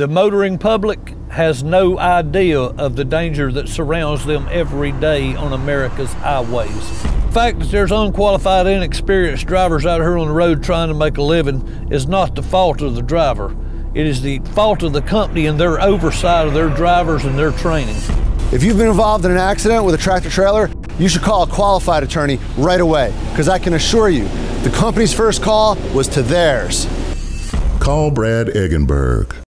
The motoring public has no idea of the danger that surrounds them every day on America's highways. The fact that there's unqualified, inexperienced drivers out here on the road trying to make a living is not the fault of the driver. It is the fault of the company and their oversight of their drivers and their training. If you've been involved in an accident with a tractor trailer, you should call a qualified attorney right away, because I can assure you, the company's first call was to theirs. Call Brad Egenberg,